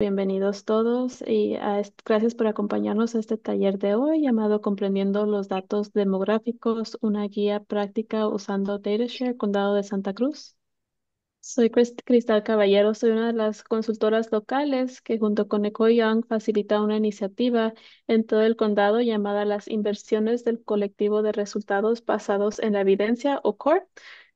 Bienvenidos todos y a gracias por acompañarnos a este taller de hoy llamado Comprendiendo los datos demográficos, una guía práctica usando DataShare Condado de Santa Cruz. Soy Cris- Cristal Caballero, soy una de las consultoras locales que junto con Eco Young facilita una iniciativa en todo el condado llamada las inversiones del colectivo de resultados basados en la evidencia o CORE,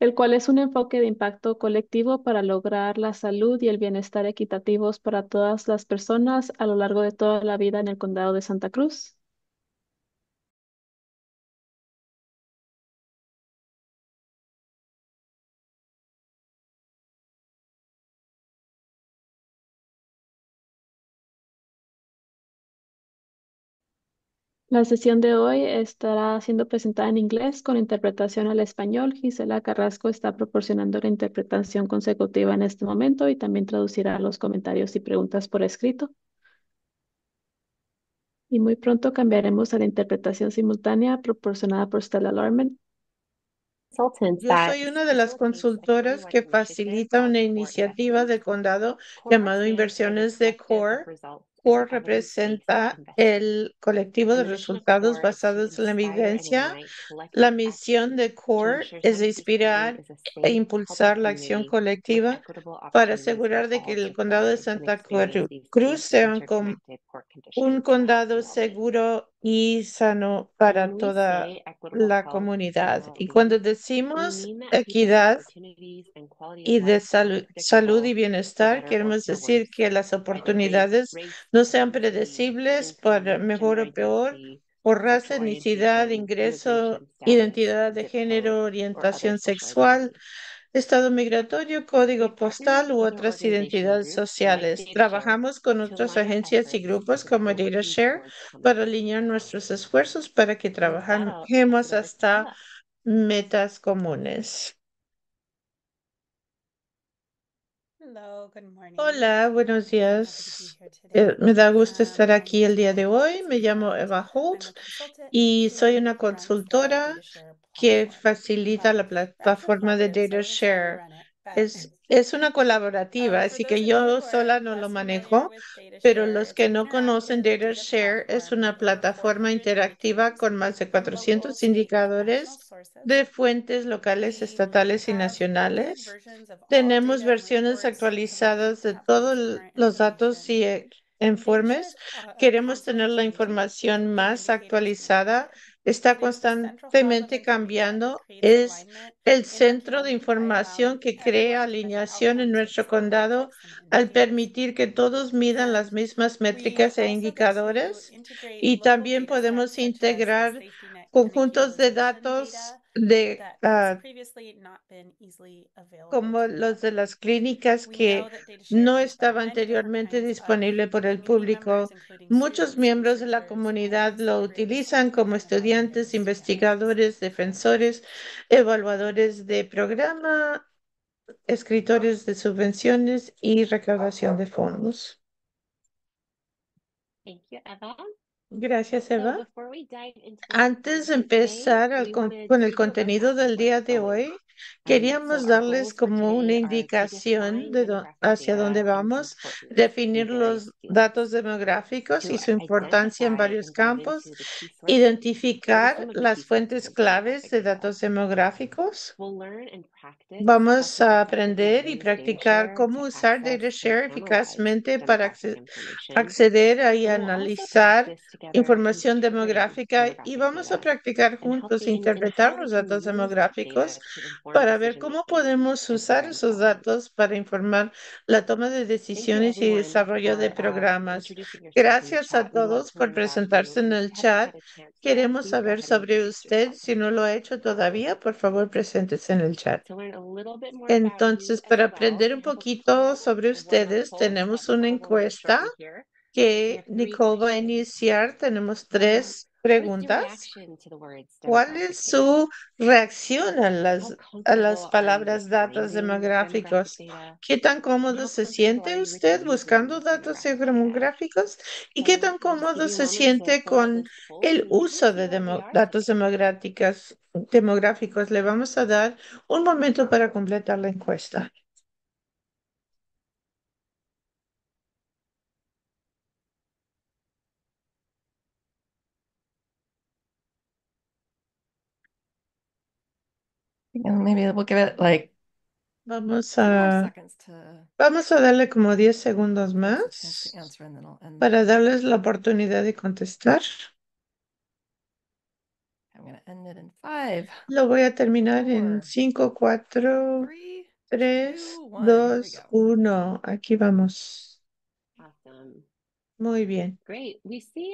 el cual es un enfoque de impacto colectivo para lograr la salud y el bienestar equitativos para todas las personas a lo largo de toda la vida en el condado de Santa Cruz. La sesión de hoy estará siendo presentada en inglés con interpretación al español. Gisela Carrasco está proporcionando la interpretación consecutiva en este momento y también traducirá los comentarios y preguntas por escrito. Y muy pronto cambiaremos a la interpretación simultánea proporcionada por Stella Larman. Yo soy una de las consultoras que facilita una iniciativa del condado llamado Inversiones de CORE. CORE representa el colectivo de resultados basados en la evidencia. La misión de CORE es inspirar e impulsar la acción colectiva para asegurar de que el condado de Santa Cruz sea un, condado seguro y sano para toda la comunidad. Y cuando decimos equidad y de salud, salud y bienestar, queremos decir que las oportunidades no sean predecibles para mejor o peor por raza, etnicidad, ingreso, identidad de género, orientación sexual, estado migratorio, código postal u otras identidades sociales. Trabajamos con otras agencias y grupos como DataShare para alinear nuestros esfuerzos para que trabajemos hasta metas comunes. Hola, buenos días. Eh, me da gusto estar aquí el día de hoy. Me llamo Eva Holt y soy una consultora que facilita la plataforma de DataShare. Es, es una colaborativa, así que yo sola no lo manejo, pero los que no conocen DataShare es una plataforma interactiva con más de 400 indicadores de fuentes locales, estatales y nacionales. Tenemos versiones actualizadas de todos los datos y eh, informes. Queremos tener la información más actualizada. Está constantemente cambiando. Es el centro de información que crea alineación en nuestro condado al permitir que todos midan las mismas métricas e indicadores. Y también podemos integrar conjuntos de datos de ah, como los de las clínicas que no estaba anteriormente disponible por el público. Muchos miembros de la comunidad lo utilizan como estudiantes, investigadores, defensores, evaluadores de programa, escritores de subvenciones y recaudación de fondos. Gracias, Eva. Antes de empezar con el contenido del día de hoy, queríamos darles como una indicación de hacia dónde vamos, definir los datos demográficos y su importancia en varios campos, identificar las fuentes claves de datos demográficos. Vamos a aprender y practicar cómo usar DataShare eficazmente para acce- acceder y analizar información demográfica y vamos a practicar juntos interpretar los datos demográficos para ver cómo podemos usar esos datos para informar la toma de decisiones y desarrollo de programas. Gracias a todos por presentarse en el chat. Queremos saber sobre usted. Si no lo ha hecho todavía, por favor, preséntese en el chat. Entonces, para aprender un poquito sobre ustedes, tenemos una encuesta que Nicole va a iniciar. Tenemos tres preguntas. ¿Cuál es su reacción a las, a las palabras datos demográficos? ¿Qué tan cómodo se siente usted buscando datos demográficos? ¿Y qué tan cómodo se siente con el uso de demo- datos demográficos? demográficos? Le vamos a dar un momento para completar la encuesta. Maybe we'll give it like Vamos a, vamos a darle como 10 segundos más para darles la oportunidad de contestar. Lo voy a terminar en 5, 4, 3, 2, 1. Aquí vamos. Muy bien.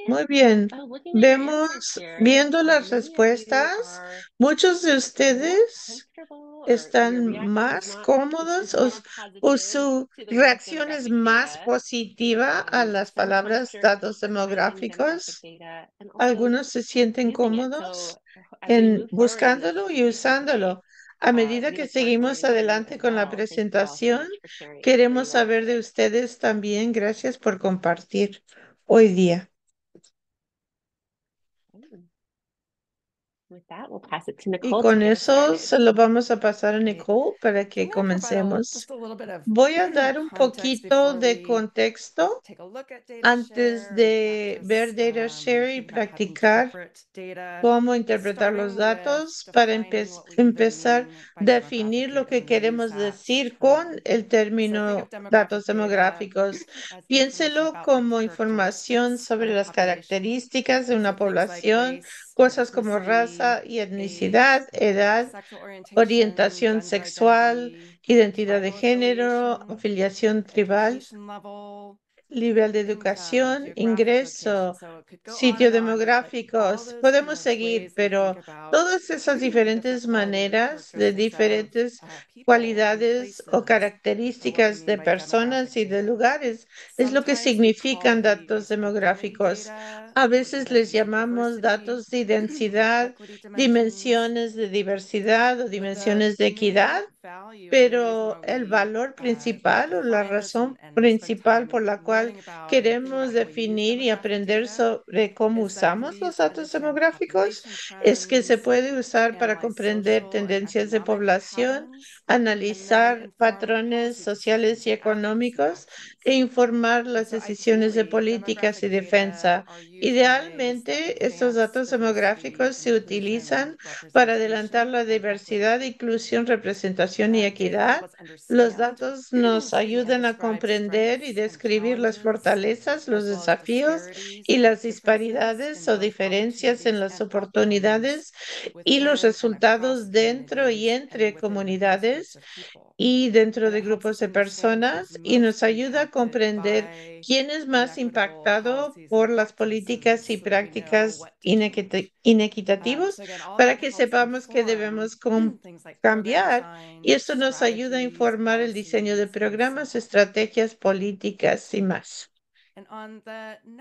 Muy bien. Vemos, viendo las respuestas, muchos de ustedes están más cómodos o, su reacción es más positiva a las palabras datos demográficos. Algunos se sienten cómodos en buscándolo y usándolo. A medida que seguimos adelante con la presentación, queremos saber de ustedes también. Gracias por compartir hoy día. Y con eso se lo vamos a pasar a Nicole para que comencemos. Voy a dar un poquito de contexto antes de ver data share y practicar cómo interpretar los datos para empezar a definir lo que queremos decir con el término datos demográficos. Piénselo como información sobre las características de una población cosas como raza y etnicidad, edad, orientación sexual, identidad de género, afiliación tribal, nivel de educación, ingreso, sitio demográficos. Podemos seguir, pero todas esas diferentes maneras de diferentes cualidades o características de personas y de lugares. Es lo que significan datos demográficos. A veces les llamamos datos de densidad, dimensiones de diversidad o dimensiones de equidad, pero el valor principal o la razón principal por la cual queremos definir y aprender sobre cómo usamos los datos demográficos es que se puede usar para comprender tendencias de población, analizar patrones sociales y económicos e informar las decisiones de políticas y defensa. Idealmente, estos datos demográficos se utilizan para adelantar la diversidad, inclusión, representación y equidad. Los datos nos ayudan a comprender y describir las fortalezas, los desafíos y las disparidades o diferencias en las oportunidades y los resultados dentro y entre comunidades y dentro de grupos de personas y nos ayuda a comprender quién es más impactado por las políticas y prácticas inequitativas para que sepamos que debemos cambiar. y esto nos ayuda a informar el diseño de programas, estrategias, políticas y más.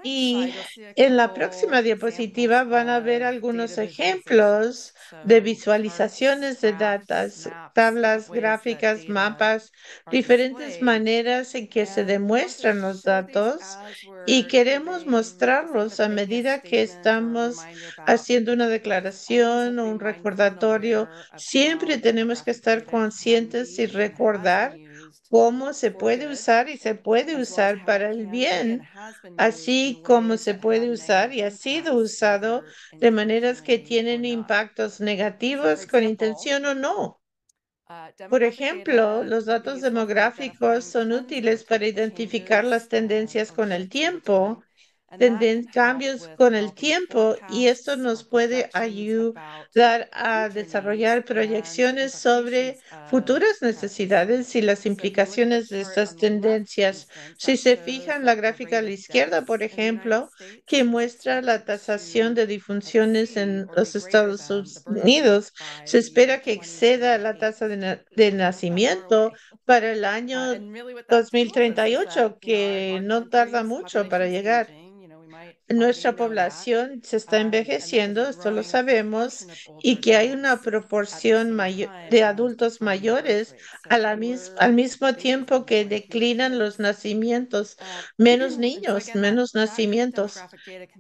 Y en la próxima diapositiva van a ver algunos ejemplos de visualizaciones de datos, tablas gráficas, mapas, diferentes maneras en que se demuestran los datos y queremos mostrarlos a medida que estamos haciendo una declaración o un recordatorio. Siempre tenemos que estar conscientes y recordar cómo se puede usar y se puede usar para el bien, así como se puede usar y ha sido usado de maneras que tienen impactos negativos con intención o no. Por ejemplo, los datos demográficos son útiles para identificar las tendencias con el tiempo cambios con el tiempo y esto nos puede ayudar a desarrollar proyecciones sobre futuras necesidades y las implicaciones de estas tendencias. Si se fijan la gráfica a la izquierda, por ejemplo, que muestra la tasación de difunciones en los Estados Unidos, se espera que exceda la tasa de, de nacimiento para el año 2038, que no tarda mucho para llegar. Nuestra población se está envejeciendo, esto lo sabemos, y que hay una proporción mayor de adultos mayores al mismo tiempo que declinan los nacimientos, menos niños, menos nacimientos.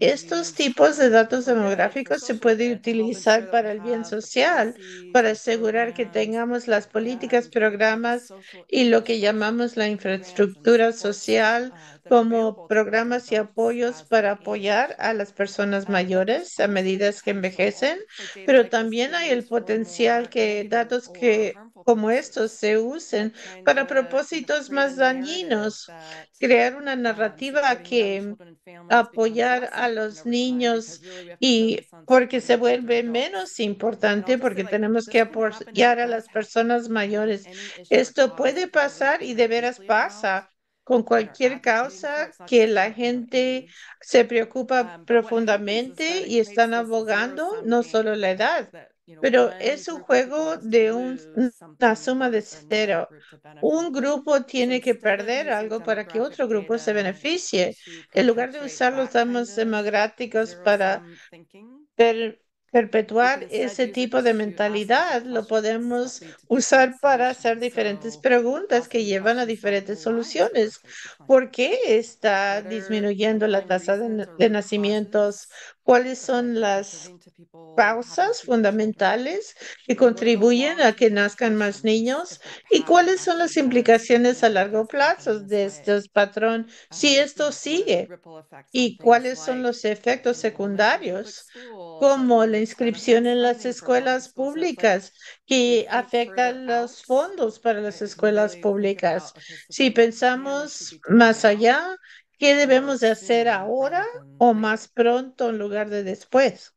Estos tipos de datos demográficos se pueden utilizar para el bien social, para asegurar que tengamos las políticas, programas y lo que llamamos la infraestructura social como programas y apoyos para apoyar a las personas mayores a medida que envejecen, pero también hay el potencial que datos que como estos se usen para propósitos más dañinos, crear una narrativa que apoyar a los niños y porque se vuelve menos importante porque tenemos que apoyar a las personas mayores. Esto puede pasar y de veras pasa con cualquier causa que la gente se preocupa profundamente y están abogando, no solo la edad, pero es un juego de una suma de cero. Un grupo tiene que perder algo para que otro grupo se beneficie. En lugar de usar los datos democráticos para perpetuar ese tipo de mentalidad, lo podemos usar para hacer diferentes preguntas que llevan a diferentes soluciones. ¿Por qué está disminuyendo la tasa de, nacimientos? ¿Cuáles son las causas fundamentales que contribuyen a que nazcan más niños? ¿Y cuáles son las implicaciones a largo plazo de este patrón si esto sigue? ¿Y cuáles son los efectos secundarios? como la inscripción en las escuelas públicas que afectan los fondos para las escuelas públicas. Si pensamos más allá, ¿Qué debemos de hacer ahora o más pronto en lugar de después?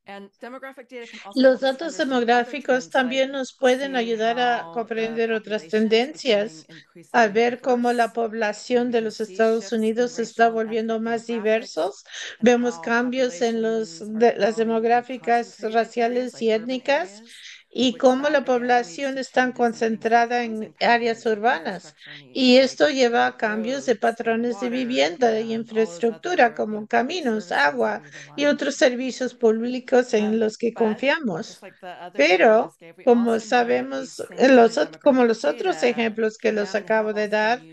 Los datos demográficos también nos pueden ayudar a comprender otras tendencias, a ver cómo la población de los Estados Unidos se está volviendo más diversos. Vemos cambios en los, las demográficas raciales y étnicas y cómo la población está concentrada en áreas urbanas. Y esto lleva a cambios de patrones de vivienda y infraestructura como caminos, agua y otros servicios públicos en los que confiamos. Pero, como sabemos, como los otros ejemplos que los acabo de dar,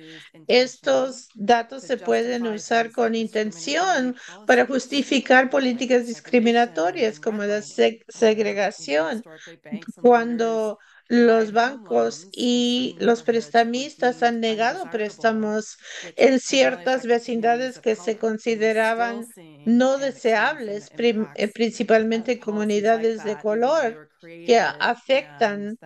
estos datos se pueden usar con intención para justificar políticas discriminatorias como la segregación cuando los bancos y los prestamistas han negado préstamos en ciertas vecindades que se consideraban no deseables, eh, principalmente comunidades de color que afectan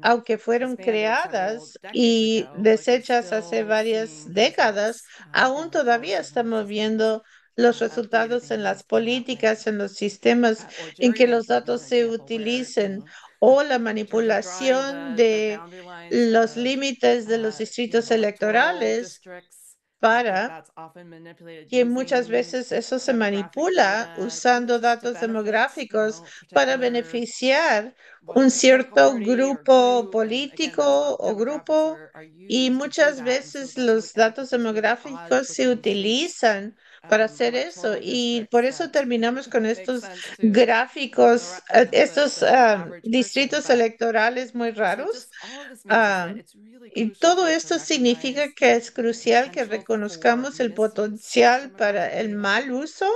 aunque fueron creadas y desechas hace varias décadas, aún todavía estamos viendo los resultados en las políticas, en los sistemas en que los datos se utilicen o la manipulación de los límites de los distritos electorales para que muchas veces eso se manipula usando datos demográficos para beneficiar un cierto grupo político o grupo y muchas veces los datos demográficos se utilizan para hacer eso. Y por eso terminamos con estos gráficos, eh, estos ah, distritos electorales muy raros. Ah, y todo esto significa que es crucial que reconozcamos el potencial para el mal uso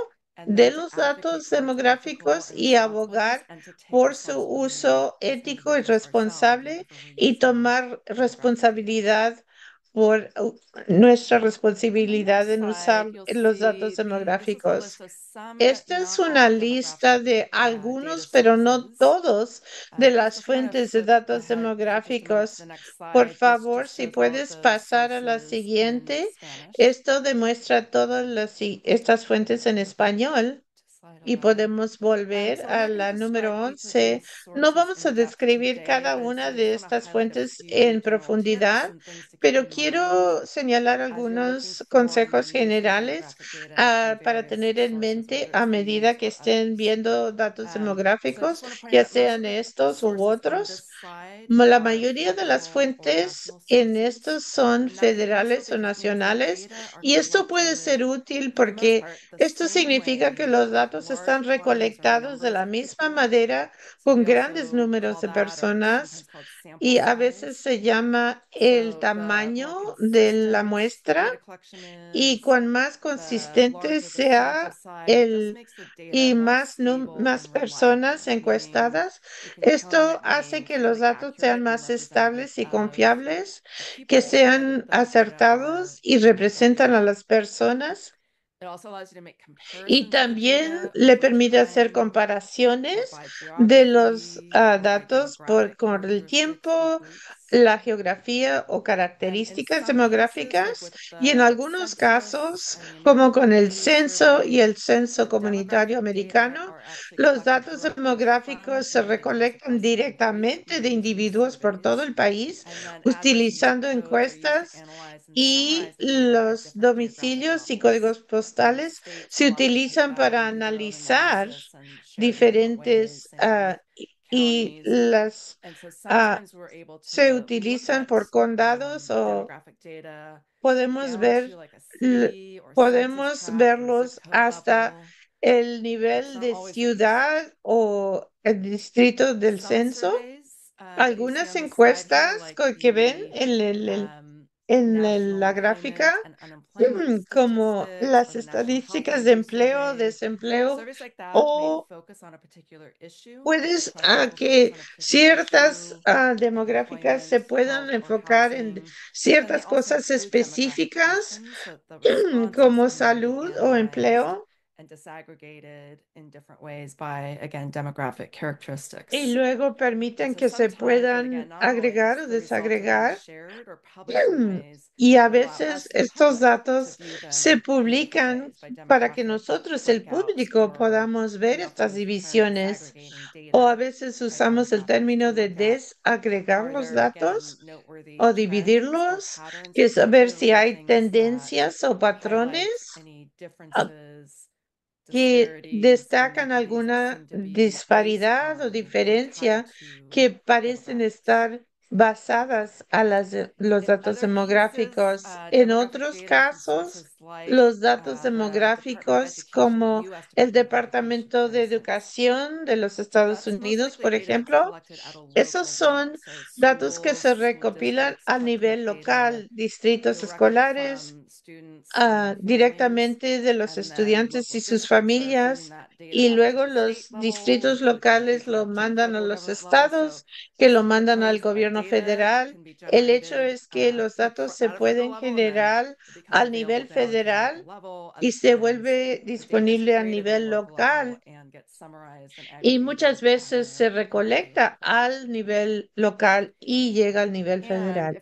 de los datos demográficos y abogar por su uso ético y responsable y tomar responsabilidad por uh, nuestra responsabilidad en usar los datos demográficos. Esta es una lista de algunos, pero no todos, de las fuentes de datos demográficos. Por favor, si puedes pasar a la siguiente. Esto demuestra todas las, estas fuentes en español y podemos volver a la número 11. No vamos a describir cada una de estas fuentes en profundidad, pero quiero señalar algunos consejos generales ah, para tener en mente a medida que estén viendo datos demográficos, ya sean estos u otros. La mayoría de las fuentes en estos son federales o nacionales y esto puede ser útil porque esto significa que los datos están recolectados de la misma manera con grandes números de personas y a veces se llama el tamaño de la muestra y cuan más consistente sea el y más, más personas encuestadas, esto hace que los los datos sean más estables y confiables, que sean acertados y representan a las personas y también le permite hacer comparaciones de los uh, datos por, con el tiempo, la geografía o características demográficas y en algunos casos, como con el censo y el censo comunitario americano, los datos demográficos se recolectan directamente de individuos por todo el país utilizando encuestas y los domicilios y códigos postales se utilizan para analizar diferentes uh, y las uh, se utilizan por condados o podemos ver podemos verlos hasta el nivel de ciudad o el distrito del censo. Algunas encuestas que ven en el, en la gráfica como las estadísticas de empleo, desempleo o puedes a que ciertas uh, demográficas se puedan enfocar en ciertas cosas específicas como salud o empleo and disaggregated in different ways by, again, demographic characteristics. Y luego permiten que se puedan agregar o desagregar. Y a veces estos datos se publican para que nosotros, el público, podamos ver estas divisiones. O a veces usamos el término de desagregar los datos o dividirlos, que es saber si hay tendencias o patrones que destacan alguna disparidad o diferencia que parecen estar basadas a las, los datos demográficos. En otros casos, los datos demográficos como el Departamento de Educación de los Estados Unidos, por ejemplo, esos son datos que se recopilan a nivel local, distritos escolares, uh, directamente de los estudiantes y sus familias y luego los distritos locales lo mandan a los estados que lo mandan al gobierno federal. El hecho es que los datos se pueden generar al nivel federal y se vuelve disponible a nivel local y muchas veces se recolecta al nivel local y llega al nivel federal.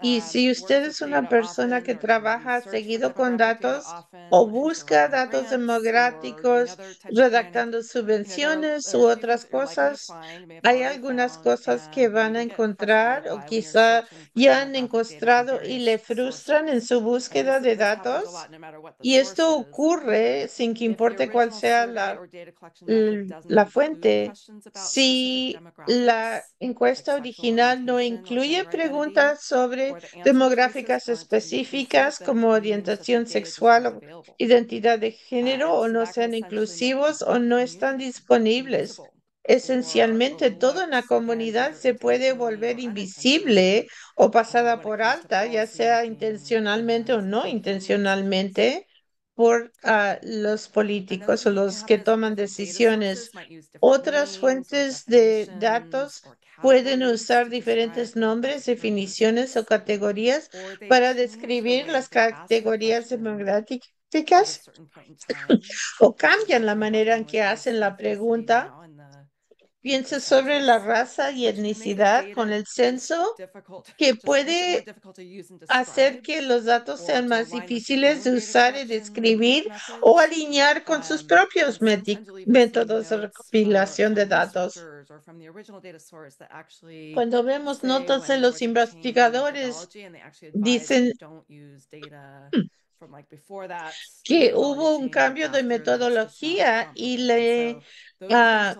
Y si usted es una persona que trabaja seguido con datos o busca datos demográficos, redactando subvenciones u otras cosas, hay algunas cosas que van a encontrar o quizá ya han encontrado y le frustran en su búsqueda de datos. Y esto ocurre sin que importe cuál sea la la fuente. Si la encuesta original no incluye preguntas sobre demográficas específicas como orientación sexual o identidad de género o no sean inclusivos o no están disponibles. Esencialmente, toda una comunidad se puede volver invisible o pasada por alta, ya sea intencionalmente o no intencionalmente por uh, los políticos o los que toman decisiones. Otras fuentes de datos pueden usar diferentes nombres, definiciones o categorías para describir las categorías demográficas o cambian la manera en que hacen la pregunta. Piense sobre la raza y etnicidad con el censo que puede hacer que los datos sean más difíciles de usar y de escribir o alinear con sus propios métodos de recopilación de datos. Cuando vemos notas de los investigadores, dicen que hubo un cambio de metodología y le, ah,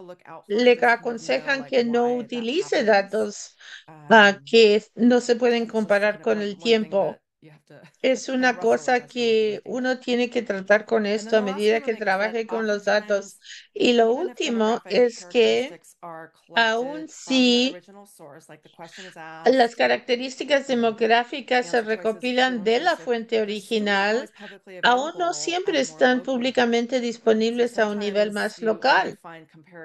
le aconsejan que no utilice datos ah, que no se pueden comparar con el tiempo. es una cosa que uno tiene que tratar con esto a medida que trabaje con los datos. Y lo último es que aun si las características demográficas se recopilan de la fuente original, aún no siempre están públicamente disponibles a un nivel más local.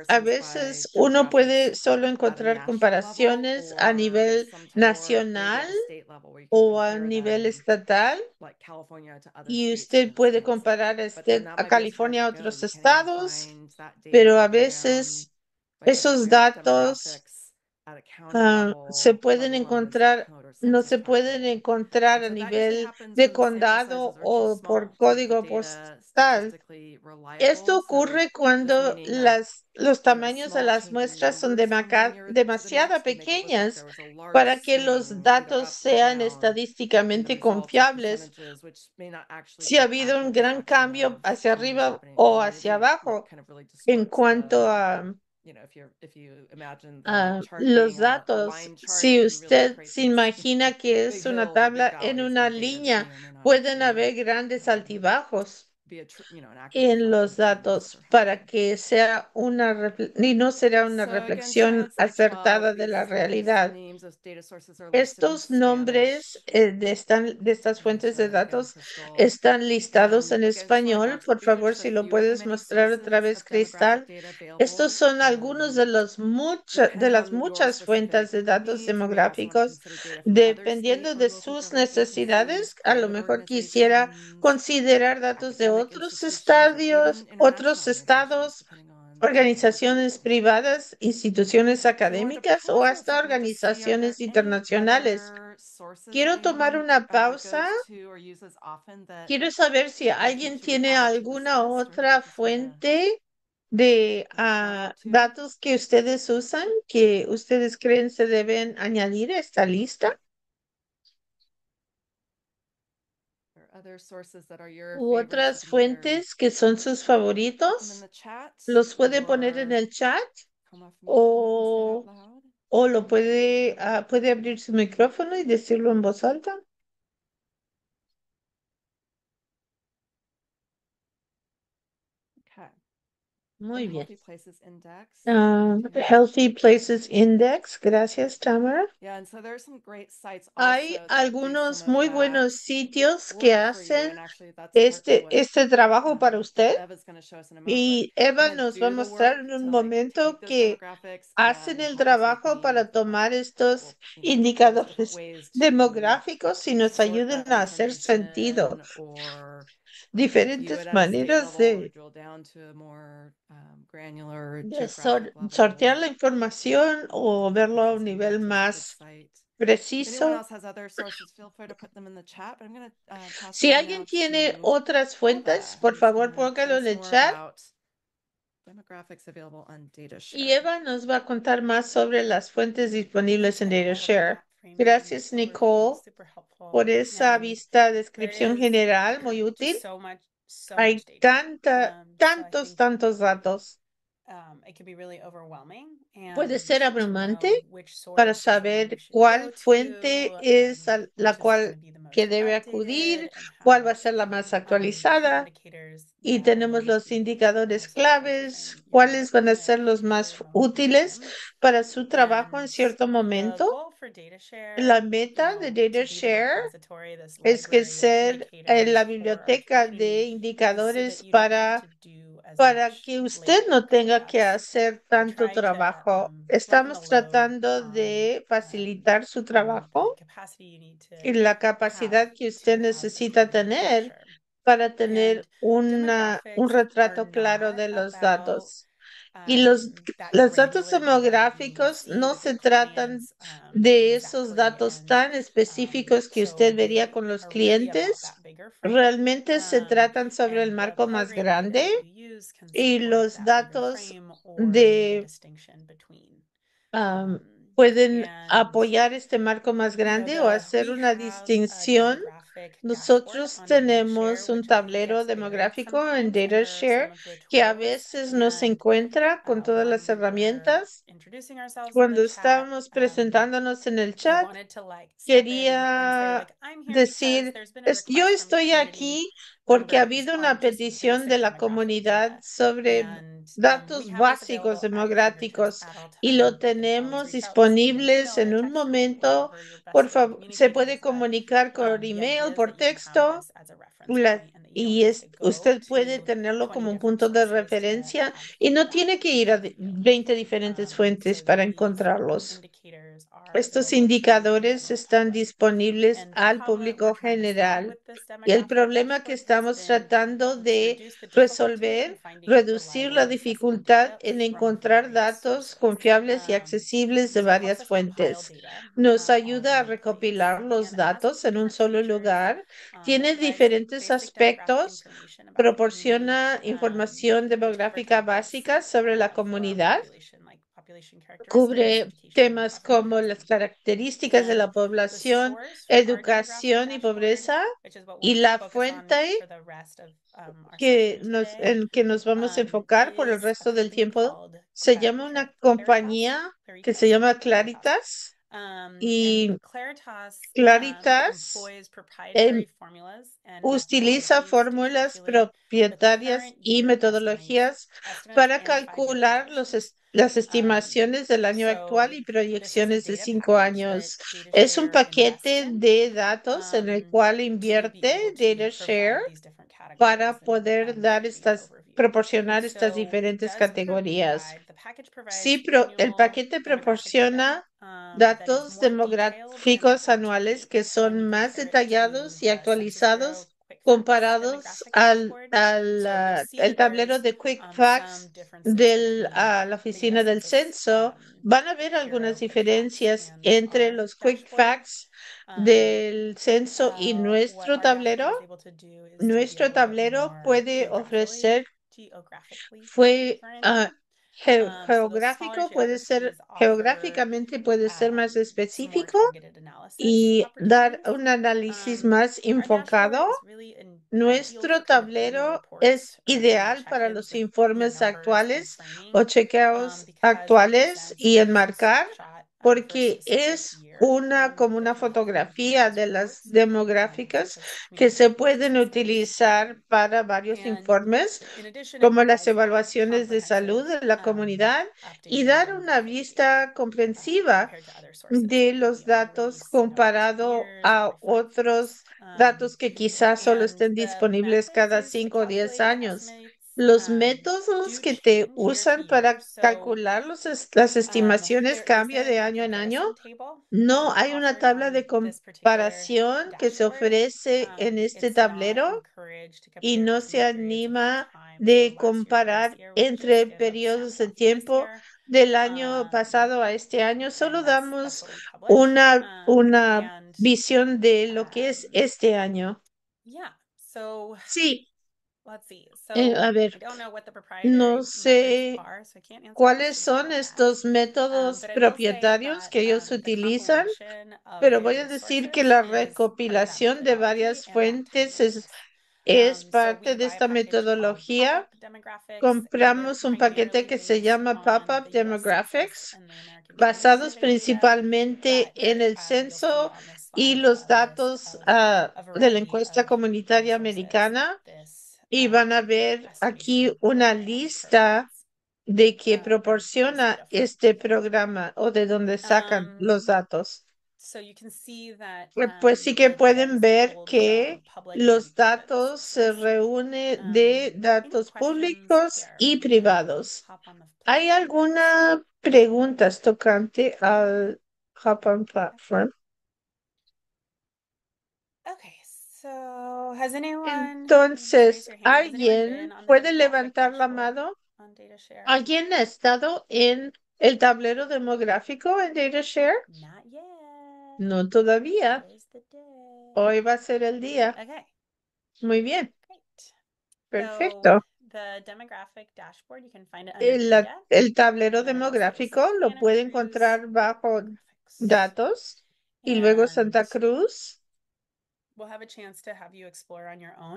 A veces uno puede solo encontrar comparaciones a nivel nacional o a nivel estatal y usted puede comparar este, a California a otros estados, pero a veces esos datos ah, se pueden encontrar, no se pueden encontrar a nivel de condado o por código postal. Esto ocurre cuando las, los tamaños de las muestras son demasiado pequeñas para que los datos sean estadísticamente confiables. Si ha habido un gran cambio hacia arriba o hacia abajo en cuanto a los datos, si usted se imagina que es una tabla en una línea, pueden haber grandes altibajos en los datos para que sea una y no será una reflexión acertada de la realidad. Estos nombres eh, de, están, de estas fuentes de datos están listados en español. Por favor, si lo puedes mostrar otra vez, Cristal. Estos son algunos de, los de las muchas fuentes de datos demográficos. Dependiendo de sus necesidades, a lo mejor quisiera considerar datos de otros estadios, otros estados, organizaciones privadas, instituciones académicas o hasta organizaciones internacionales. Quiero tomar una pausa. Quiero saber si alguien tiene alguna otra fuente de ah, datos que ustedes usan que ustedes creen se deben añadir a esta lista. U otras fuentes que son sus favoritos. Los puede poner en el chat o, o lo puede, ah, puede abrir su micrófono y decirlo en voz alta. Muy bien. Uh, Healthy Places Index. Gracias, Tamara. Hay algunos muy buenos sitios que hacen este, este trabajo para usted. Y Eva nos va a mostrar en un momento que hacen el trabajo para tomar estos indicadores demográficos y nos ayuden a hacer sentido diferentes maneras de, sortear la información o verlo a un nivel más preciso. Si alguien tiene otras fuentes, por favor póngalo en el chat. Y Eva nos va a contar más sobre las fuentes disponibles en DataShare. Gracias, Nicole por esa vista descripción general muy útil. Hay tanta, um, tantos, tantos datos. Um, Puede ser abrumante para saber cuál fuente es a la cual que debe acudir, cuál va a ser la más actualizada. Y tenemos los indicadores claves, cuáles van a ser los más útiles para su trabajo en cierto momento. La meta de DataShare es que ser en la biblioteca de indicadores para para que usted no tenga que hacer tanto trabajo. Um, Estamos tratando de facilitar su trabajo y la capacidad que usted necesita tener para tener una, un retrato claro de los datos. Y um, los, los datos demográficos no se tratan um, de esos datos tan específicos que usted vería con los clientes. Realmente se tratan sobre el marco más grande y los datos de pueden apoyar este marco más grande o hacer una distinción Nosotros tenemos un tablero demográfico en DataShare que a veces no se encuentra con todas las herramientas. Cuando estábamos presentándonos en el chat, quería decir, yo estoy aquí porque ha habido una petición de la comunidad sobre datos básicos demográficos y lo tenemos disponibles en un momento. Por favor, se puede comunicar por email, por texto. y es, usted puede tenerlo como un punto de referencia y no tiene que ir a 20 diferentes fuentes para encontrarlos. Estos indicadores están disponibles al público general y el problema que estamos tratando de resolver, reducir la dificultad en encontrar datos confiables y accesibles de varias fuentes. Nos ayuda a recopilar los datos en un solo lugar. Tiene diferentes aspectos, proporciona información demográfica básica sobre la comunidad Cubre temas como las características de la población, educación y pobreza y la fuente que nos, en que nos vamos a enfocar por el resto del tiempo. se llama una compañía que se llama Claritas y Claritas utiliza fórmulas propietarias y metodologías para calcular los las estimaciones del año actual y proyecciones de cinco años. Es un paquete de datos en el cual invierte DataShare para poder dar estas, proporcionar estas diferentes categorías. Sí, pero el paquete proporciona datos demográficos anuales que son más detallados y actualizados comparados al, al el tablero de Quick Facts de la oficina del censo, van a haber algunas diferencias entre los Quick Facts del censo y nuestro tablero. Nuestro tablero puede ofrecer fue uh, geográfico puede ser geográficamente puede ser más específico y dar un análisis más enfocado. Nuestro tablero es ideal para los informes actuales o chequeos actuales y enmarcar porque es una como una fotografía de las demográficas que se pueden utilizar para varios informes, como las evaluaciones de salud de la comunidad y dar una vista comprensiva de los datos comparado a otros datos que quizás solo estén disponibles cada cinco o diez años los métodos que te usan para calcular las estimaciones cambian de año en año. No hay una tabla de comparación que se ofrece en este tablero y no se anima de comparar entre periodos de tiempo del año pasado a este año. Solo damos una, una visión de lo que es este año. Sí, eh, a ver, no sé cuáles son estos métodos um, propietarios que ellos um, utilizan, pero voy a decir que la recopilación de varias fuentes es, es um, parte de esta metodología. Compramos un paquete que se llama Pop-Up Demographics, basados principalmente en el censo y los datos ah, de la encuesta comunitaria americana y van a ver aquí una lista de que proporciona este programa o de dónde sacan um, los datos. Eh, pues sí um, que pueden ver que los datos se reúnen um, de datos públicos y privados. ¿Hay alguna pregunta tocante al Hop Platform? Entonces, ¿alguien puede levantar la mano? ¿Alguien ha estado en el tablero demográfico en DataShare? No todavía. Hoy va a ser el día. Muy bien. Perfecto. El, el tablero demográfico lo puede encontrar bajo datos y luego Santa Cruz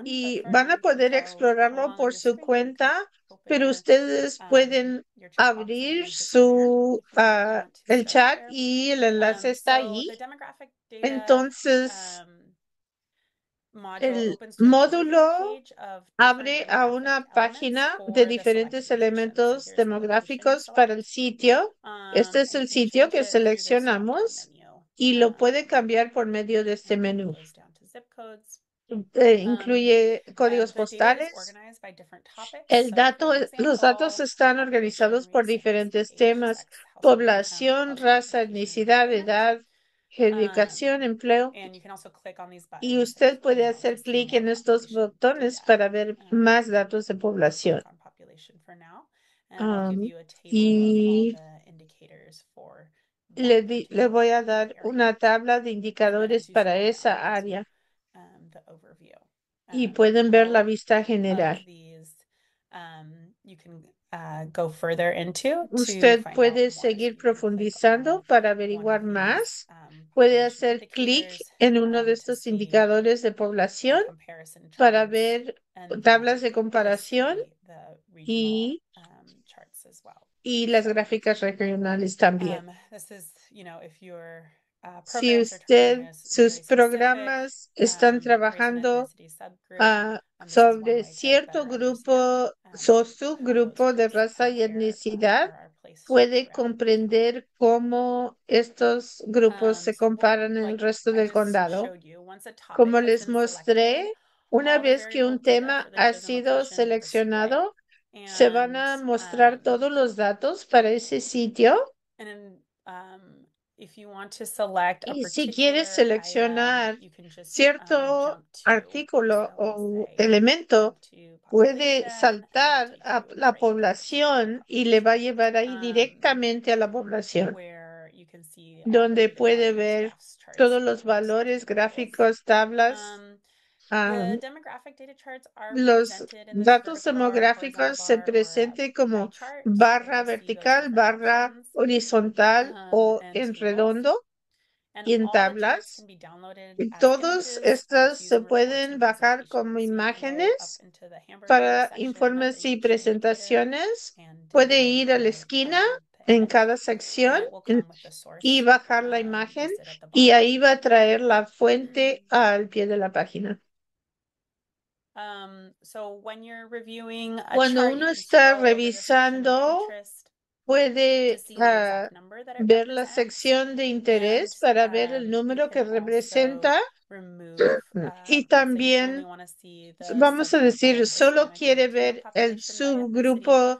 y van a poder explorarlo por su cuenta, pero ustedes pueden abrir su uh, el chat y el enlace está ahí. Entonces, el módulo abre a una página de diferentes elementos demográficos para el sitio. Este es el sitio que seleccionamos y lo puede cambiar por medio de este menú. Eh, incluye códigos postales. El dato, los datos están organizados por diferentes temas, población, raza, etnicidad, edad, educación, empleo. Y usted puede hacer clic en estos botones para ver más datos de población. y le, le voy a dar una tabla de indicadores para esa área y pueden ver la vista general. Usted puede seguir profundizando para averiguar más. Puede hacer clic en uno de estos indicadores de población para ver tablas de comparación y, y las gráficas regionales también. Uh, si usted, sus programas están um, trabajando uh, sobre cierto grupo o subgrupo de raza y etnicidad, puede comprender cómo estos grupos um, se comparan en el resto del condado. Como les mostré, una vez que un tema ha sido seleccionado, se van a mostrar um, todos los datos para ese sitio y si quieres seleccionar cierto artículo o elemento, puede saltar a la población y le va a llevar ahí um, directamente a la población, donde puede ver todos los valores, gráficos, tablas. Um, los datos demográficos se presentan como barra vertical, barra horizontal o en redondo y en tablas. Y todos estos se pueden bajar como imágenes para informes y presentaciones. Puede ir a la esquina en cada sección y bajar la imagen y ahí va a traer la fuente al pie de la página. Um, Cuando uno está revisando, puede ah, ver la sección de interés para ver el um, número que representa. y uh, también vamos a decir, solo quiere ver el subgrupo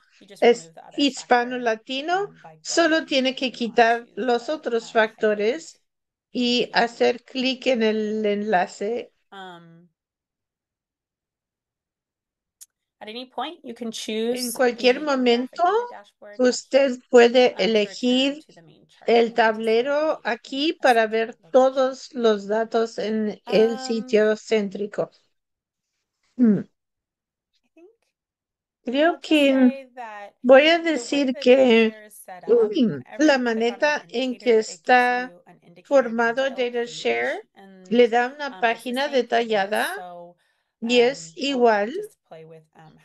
hispano-latino, solo tiene que quitar los otros factores y hacer clic en el enlace en cualquier momento, usted puede elegir el tablero aquí para ver todos los datos en el um, sitio céntrico. Hmm. Creo que voy a decir que la manera en que está formado DataShare le da una um, página detallada y es igual Um,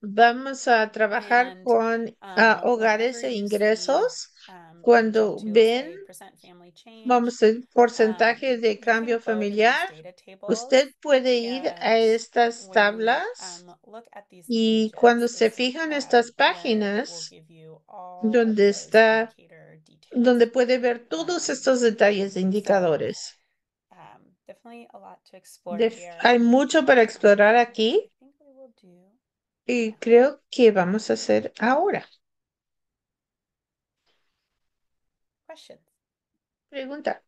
Vamos a trabajar con um, hogares e ingresos. Um, Cuando ven, vamos a porcentaje de cambio familiar, usted puede ir a estas tablas y cuando se fijan estas páginas, donde está, donde puede ver todos estos detalles de indicadores hay mucho para explorar aquí y creo que vamos a hacer ahora. Pregunta.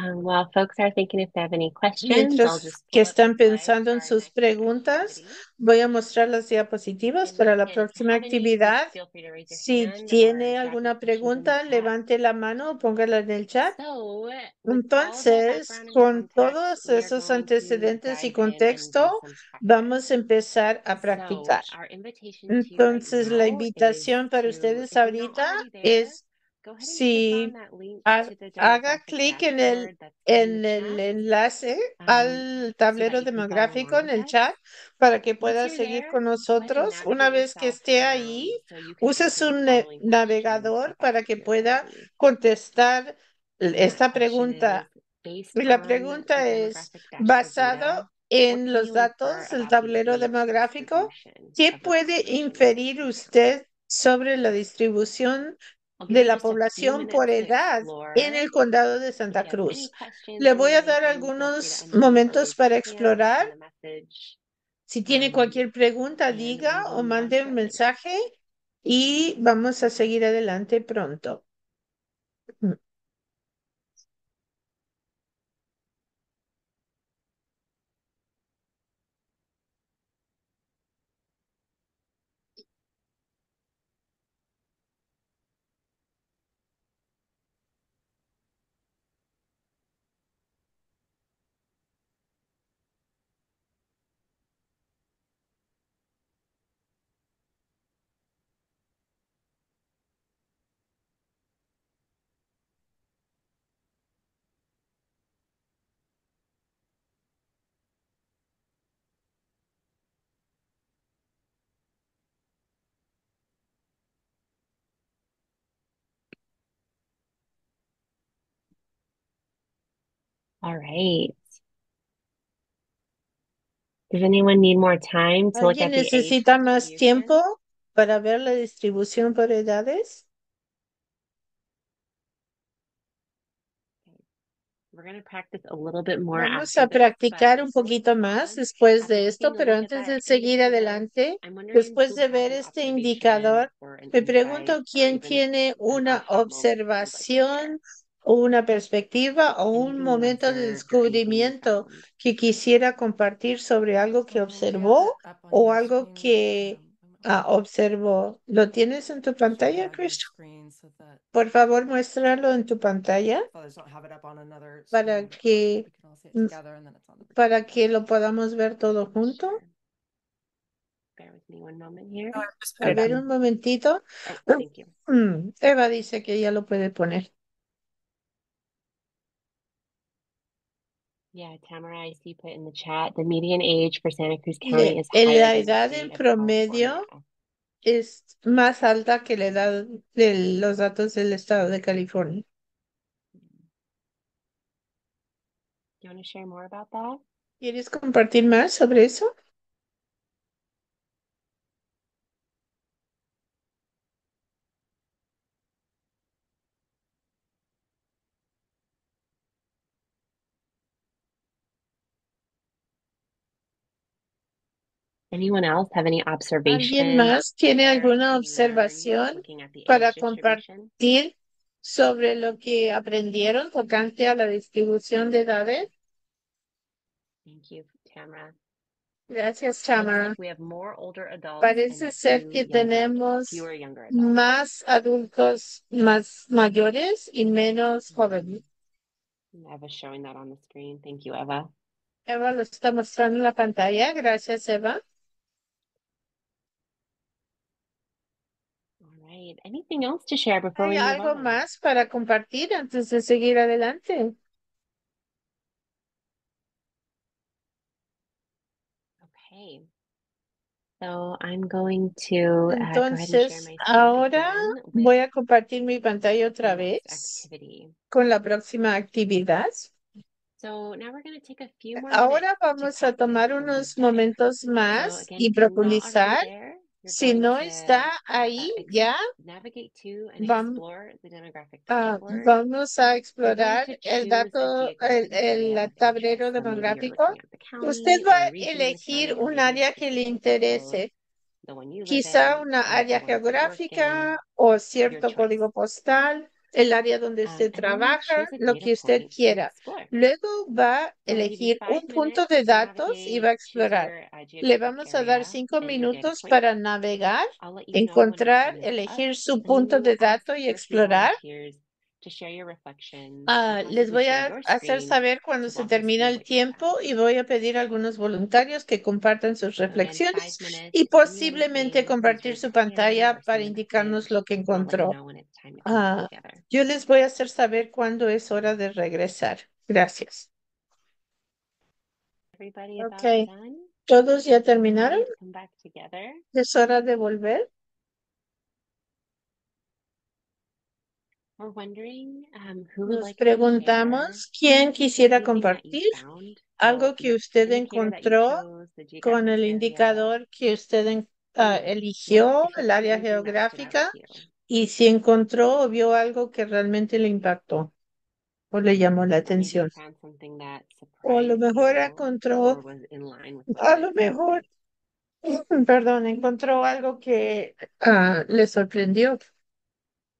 Um, while folks are thinking if they have any questions, I'll Mientras just que están pensando en sus preguntas, voy a mostrar las diapositivas para la próxima actividad. Si tiene alguna pregunta, levante la mano o póngala en el chat. So, with all of that Entonces, con context, todos esos antecedentes y contexto, vamos a empezar a practicar. Entonces, la invitación para ustedes ahorita es the haga clic en el, en el enlace um, al tablero demográfico en el chat para que pueda seguir con nosotros. Una vez que esté ahí, use su navegador para que pueda contestar esta pregunta. Y la pregunta es, basado en los datos del tablero demográfico, ¿qué puede inferir usted sobre la distribución de la población por edad en el condado de Santa Cruz? Le voy a dar algunos momentos para explorar. Si tiene Um, cualquier pregunta, diga o mande un mensaje y vamos a seguir adelante pronto. All right. Does anyone need more time to look ¿Alguien at the age necesita más distribution? tiempo para ver la distribución por edades? We're going to practice a little bit more Vamos after a this, but practicar un poquito más después de esto, pero antes de seguir adelante, I'm wondering después who de has ver an este observation indicador, or an me insight pregunto quién even tiene una moment like share. observación una perspectiva o un momento de descubrimiento que quisiera compartir sobre algo que observó o algo que ah, observó. ¿Lo tienes en tu pantalla, Cristo? Por favor, muéstralo en tu pantalla para que para que lo podamos ver todo junto. Sure. Bear with me one moment here. A ver un momentito. Mm, Eva dice que ya lo puede poner. Yeah, Tamara, I see put in the chat, the median age for Santa Cruz County is higher la edad en promedio es más alta que la edad de los datos del estado de California. Do you want to share more about that? ¿Quieres compartir más sobre eso? Anyone else have any ¿Alguien más tiene alguna observación para compartir sobre lo que aprendieron tocante a la distribución de edades? Thank you, Tamara. Gracias, Tamara. like we have more older adults Parece ser que younger, tenemos más adultos más mayores y menos jóvenes. Eva's showing that on the screen. Thank you, Eva. Eva lo está mostrando en la pantalla. Gracias, Eva. Anything else to share before ¿Hay we move algo on? más para compartir antes de seguir adelante? Okay. So I'm going to uh, Entonces, ahora voy a compartir mi pantalla otra vez activity. con la próxima actividad. So now we're going to take a few more Ahora vamos a tomar unos momentos So más again, y profundizar. Si no está uh, ahí ya, navigate to and vam- explore the demographic ah, vamos a explorar el dato, el, el tablero demográfico. Usted va a elegir un área que le interese, quizá una área geográfica o cierto código postal el área donde usted then trabaja, lo que usted quiera. Luego va a elegir un punto de to datos y va a explorar. Le vamos a dar cinco minutos para navegar, encontrar, elegir su punto de will ask dato y explorar. Volunteers to share your reflections and Ah, les voy a hacer saber cuando se termina el tiempo y voy a pedir a algunos voluntarios que compartan sus reflexiones y posiblemente compartir su pantalla para indicarnos lo que encontró. together. yo les voy a hacer saber cuándo es hora de regresar. Gracias. Everybody about Ok, done? ¿todos ya terminaron? ¿Es hora de volver? We're wondering um, who would Nos to share preguntamos quién quisiera compartir algo que usted encontró con el indicador que usted what eligió, el área geográfica, y si encontró o vio algo que realmente le impactó o le llamó la atención. O a lo mejor encontró, a lo mejor, perdón, encontró algo que ah, le sorprendió. There are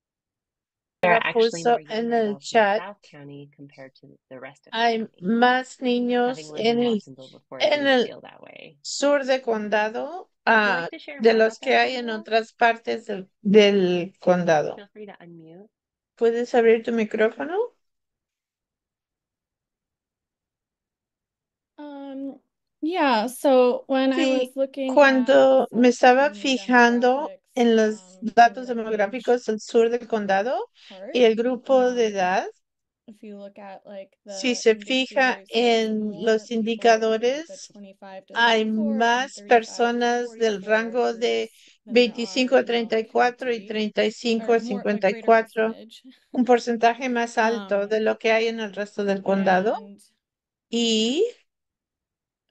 Eva actually puso en el chat, South County compared to the rest of the hay más niños en el, en sur de condado ah, de los que hay en otras partes del, del condado. ¿Puedes abrir tu micrófono? Um, yeah, so when I was looking at cuando me estaba fijando en los um, datos demográficos del sur del condado y el grupo de um, edad, if you look at like si se fija en los indicadores, 25 to hay 34 and más 35 to personas del 44 rango de groups than there 25 are a in Polk 34 y County, 35 or a more, a greater 54, percentage. un porcentaje más alto de Um, lo que hay en el resto del condado. Y and then the older older groups o-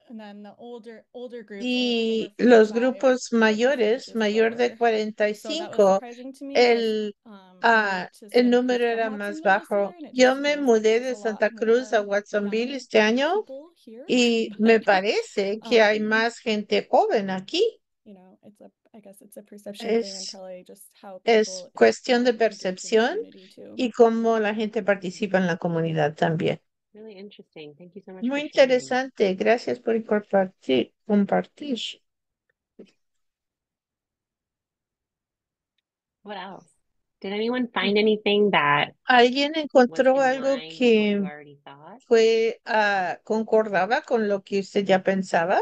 y los 45 grupos mayores, mayor de lower. So that was 45, surprising to me because el, um, ah, el número era más bajo. Yo me mudé de Santa Cruz a more Watsonville este año y me parece que hay um, más gente joven aquí. you know, it's a I guess it's a perception thing and Es, es cuestión de um, percepción y cómo la gente participa en la comunidad también. Really interesting. Thank you so much Muy interesante. Gracias por compartir. compartir. What else? Did anyone find anything that ¿Alguien encontró algo que fue, ah, concordaba con lo que usted ya pensaba?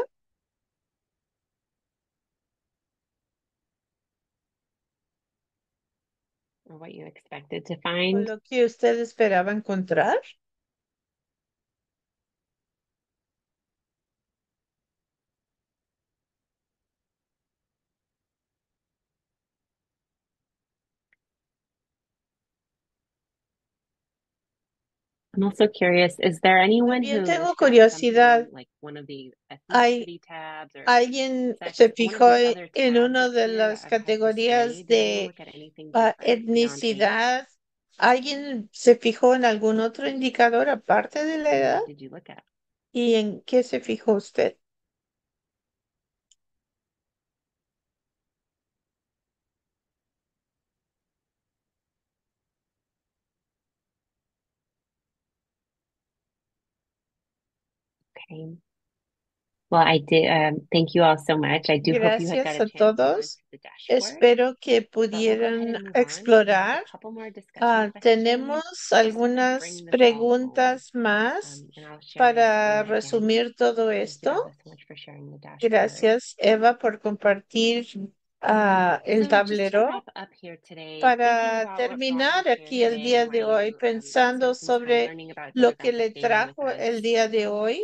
Or what you expected to ¿O find? lo que usted esperaba encontrar? I'm also curious, is there anyone También who tengo curiosidad. something like one of the ¿Hay ethnicity tabs or alguien se fijó e- en una de las categorías de etnicidad? ¿Alguien se fijó en algún otro indicador aparte de la edad? ¿Y en qué se fijó usted? Okay. Well, I did. Um, thank you all so much. I do hope you got Gracias a to todos. Espero que pudieran explorar. Ah, tenemos algunas preguntas más Um, para resumir todo esto. So. Gracias, Eva, por compartir ah, el tablero. Para terminar aquí el día de hoy, pensando sobre lo que le trajo el día de hoy,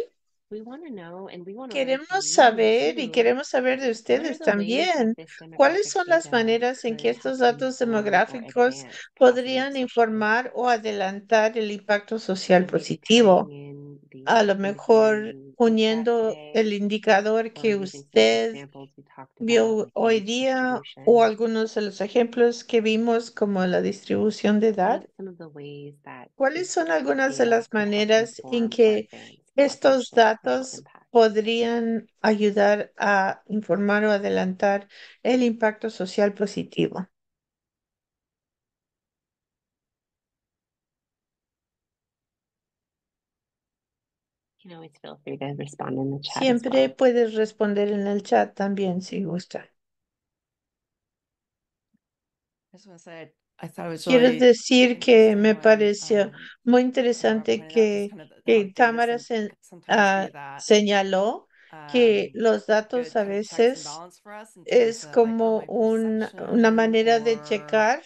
queremos saber y queremos saber de ustedes también. ¿Cuáles son las maneras en que estos datos demográficos podrían informar o adelantar el impacto social positivo? A lo mejor uniendo el indicador or que the usted vio hoy día o algunos de los ejemplos que vimos como la distribución de edad. ¿Cuáles son algunas de las maneras en que estos datos podrían ayudar a informar o adelantar el impacto social positivo. Siempre puedes responder en el chat también si gusta. Quiero decir que me pareció um, muy interesante que, que Tamara se- sometimes ah, señaló que um, los datos a veces es oh, como un- una manera de checar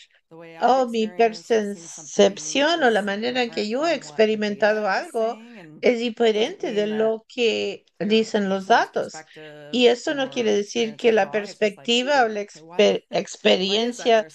I've oh, mi percepción o la manera en que yo he experimentado algo es diferente de lo que dicen los datos. Y eso no quiere decir experience que la perspectiva o "Ooh, la exper- experiencia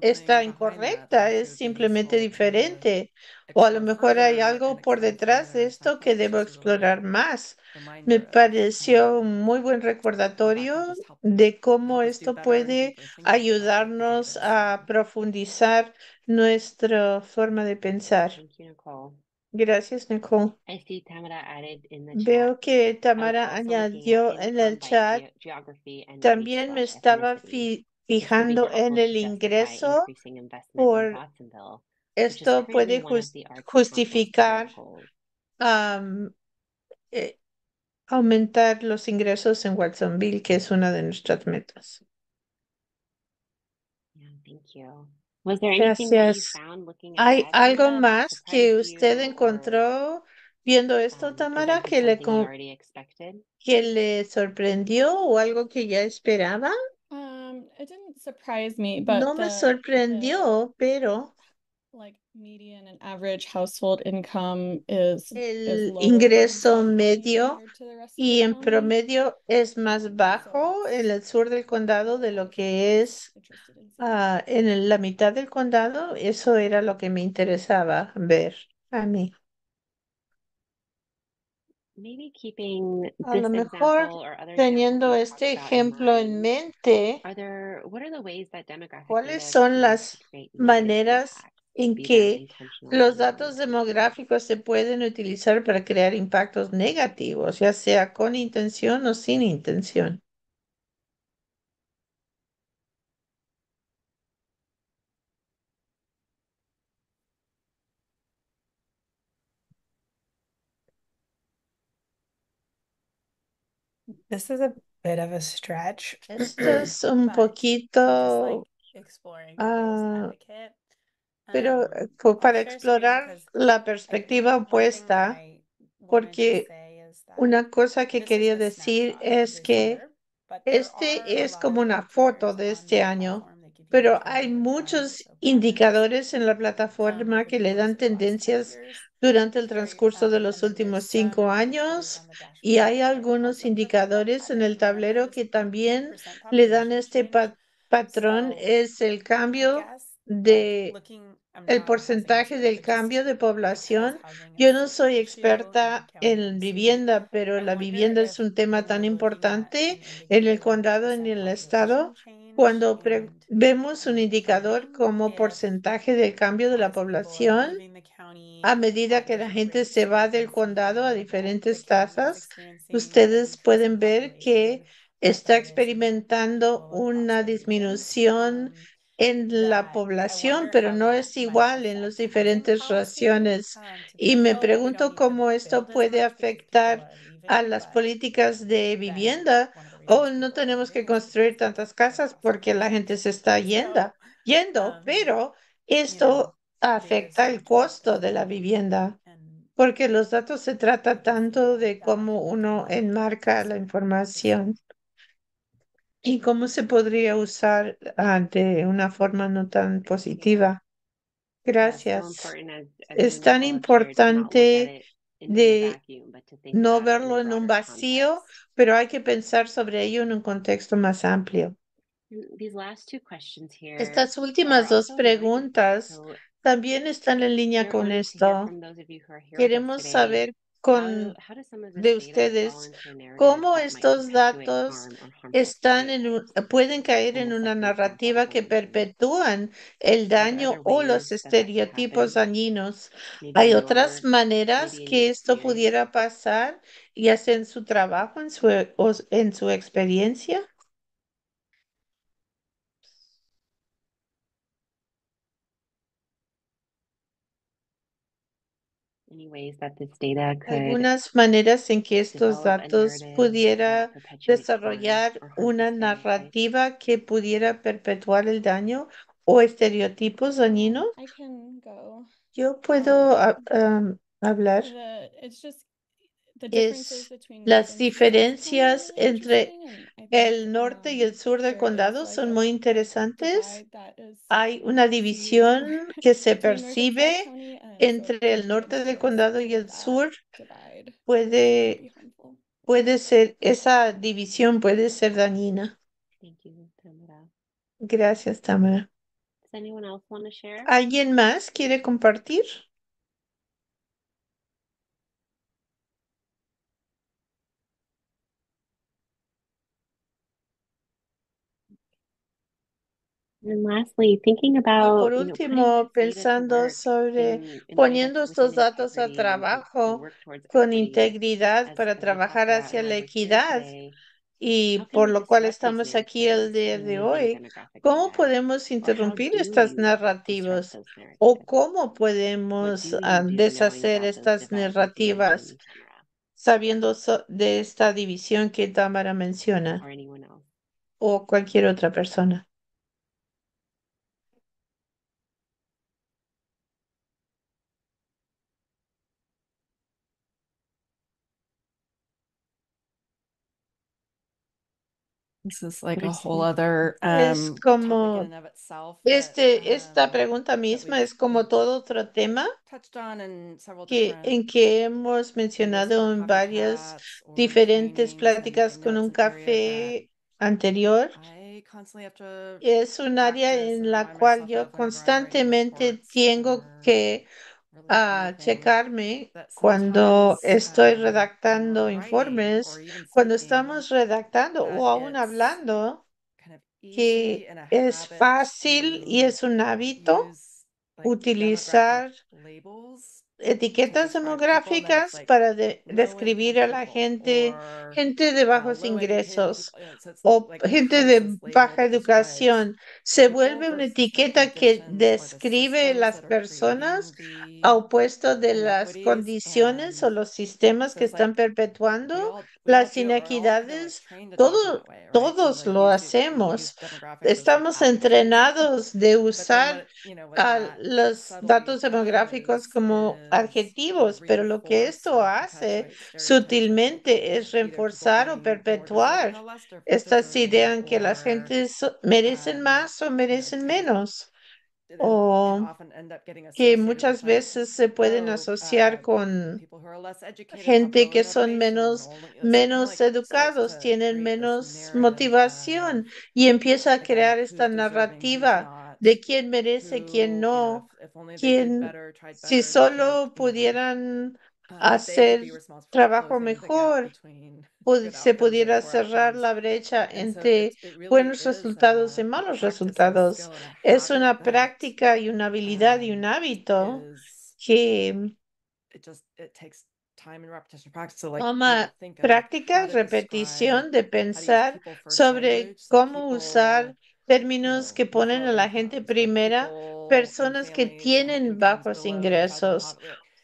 está incorrecta, es simplemente diferente. O a lo mejor hay algo por detrás de esto que debo explorar más. Me pareció un muy buen recordatorio de cómo esto puede ayudarnos a profundizar nuestra forma de pensar. Gracias, Nicole. Veo que was Tamara añadió en el chat, también me estaba fi- be fijando en el ingreso por esto puede justificar eh, aumentar los ingresos en Watsonville, que es una de nuestras metas. Yeah, thank you. Was there anything that you Gracias. found looking at ¿Hay algo más que usted encontró viendo esto, um, Tamara, que le, que le sorprendió o algo que ya esperaba? Um, No me sorprendió, pero el ingreso medio y the en promedio es más bajo en el sur del condado de what I lo que es was interested in seeing. ah, en la mitad del condado. Eso era lo que me interesaba ver a mí. Maybe keeping A lo this mejor or other teniendo este ejemplo en mente, are there what are the ways that demographic ¿cuáles son las maneras en que los datos demográficos se pueden utilizar para crear impactos negativos, ya sea con intención o sin intención? This is a bit of a stretch. Esto es un poquito, advocate. Pero Um, eh, para explorar la perspectiva opuesta, porque una cosa que quería decir es que este es como una foto de este año, pero hay muchos indicadores en la um, plataforma que le dan tendencias durante el transcurso de um, los últimos some cinco años y hay algunos indicadores en el tablero que también le dan este patrón, es el cambio de el housing porcentaje del cambio de población. Yo no soy experta en vivienda, pero la vivienda es un tema tan importante an en el condado, en percent el estado. Cuando vemos un indicador como porcentaje del cambio de la población, a medida que la gente se va del condado a diferentes tasas, ustedes pueden ver que está experimentando una disminución en la población, pero no es igual en las diferentes to Y me pregunto cómo esto puede afectar a las políticas de vivienda. O reasons no tenemos que construir tantas casas porque la gente se está yendo, yendo, pero esto afecta el costo de la vivienda. Porque los datos se trata tanto de cómo uno enmarca la información y cómo se podría usar ah, de una forma no tan positiva. Gracias. Es tan importante de no verlo en un vacío, pero hay que pensar sobre ello en un contexto más amplio. And These last two questions here Estas últimas dos preguntas también están en línea con esto. Queremos saber con de ustedes cómo estos datos están en un- pueden caer en una narrativa que perpetúan el daño o los estereotipos dañinos. ¿Hay otras maneras que esto pudiera pasar, ya sea en su trabajo, en su, o en su experiencia? Any ways that this data could algunas maneras en que estos develop a datos narrative pudiera desarrollar una narrativa que pudiera perpetuar el daño o estereotipos dañinos. I can go. Yo puedo ah, am, hablar. The, it's just the Es las diferencias entre El norte y el um, sur del condado son muy interesantes. Hay una división que se percibe entre el norte del condado y el sur. Puede, puede ser, esa división puede ser dañina. Thank you, Tamara. Gracias, Tamara. Does anyone else want to share? ¿Alguien más quiere compartir? And lastly, thinking Y about por último, pensando sobre poniendo estos datos a trabajo con integridad para trabajar hacia la equidad. y por lo cual estamos aquí el día de hoy, ¿cómo podemos interrumpir estas narrativas? ¿O cómo podemos ah, deshacer estas narrativas sabiendo so- de esta división que Tamara menciona o cualquier otra persona? This is like a What is whole it? other Es um como and of itself that este, esta um pregunta misma es como we've todo otro tema que, different en que hemos mencionado en varias diferentes pláticas con un café anterior. Es un área en la cual yo constantemente tengo que anything checarme cuando estoy redactando informes, cuando estamos redactando o aún hablando, que a es fácil y es un hábito utilizar etiquetas demográficas para de- describir a la gente, gente de bajos ingresos o gente de baja educación. Se vuelve una etiqueta que describe las personas a opuesto de las condiciones o los sistemas que están perpetuando las inequidades. Todo, todos lo hacemos. Estamos entrenados de usar what you know what a that los datos demográficos como adjetivos, pero lo que esto hace sutilmente es reforzar o perpetuar estas ideas que las gentes merecen más o merecen menos, o que muchas veces se pueden asociar uh con gente que son menos, menos educados, tienen menos motivación of y empieza a crear esta narrativa de quién merece, quién no, quién, si solo pudieran could hacer trabajo mejor, se pudiera cerrar la brecha entre buenos resultados y malos resultados. Es una práctica y una habilidad y un um hábito que toma práctica, repetición de pensar sobre cómo usar términos que ponen a la gente primera, personas que tienen bajos ingresos